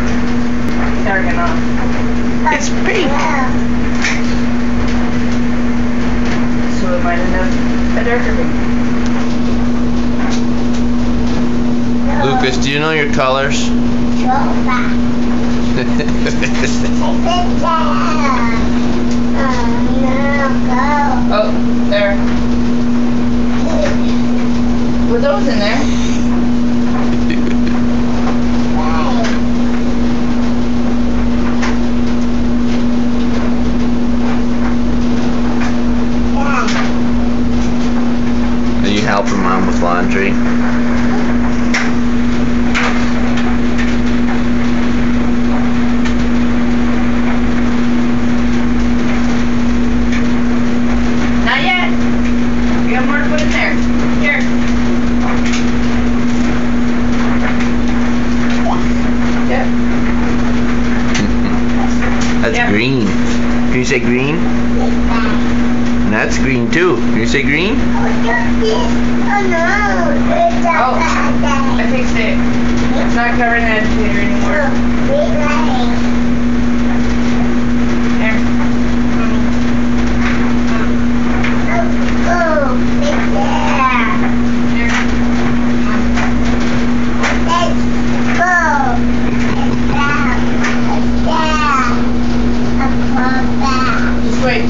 dark. Dark enough. It's pink. So it might end up a darker pink. Lucas, do you know your colors? Oh, there. Were those in there? Are you helping mom with laundry? Not yet. We got more to put in there. Here. Yep. That's Yeah. green. Can you say green? And that's green too. Can you say green? Oh, no. Oh, I fixed it. It's not covered in the agitator anymore. Oh, There. There. Just wait.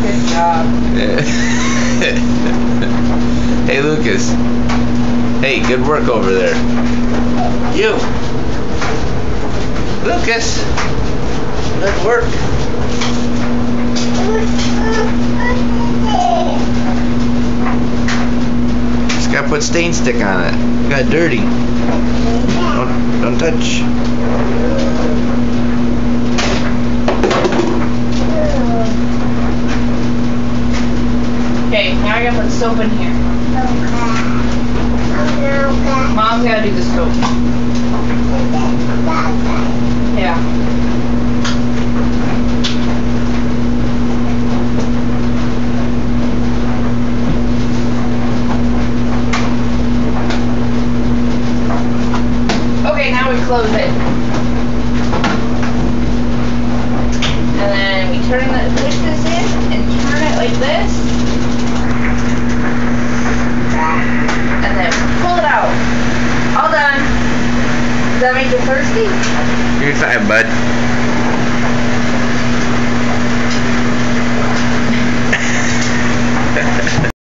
Good job. hey Lucas. Hey, good work over there. You. Lucas. Good work. Just gotta put stain stick on it. Got dirty. Don't, don't touch. Now I gotta put soap in here. Mom's gotta do the soap. Yeah. Okay, now we close it. And then we turn the, push this in and turn it like this. you thirsty? You're not bud.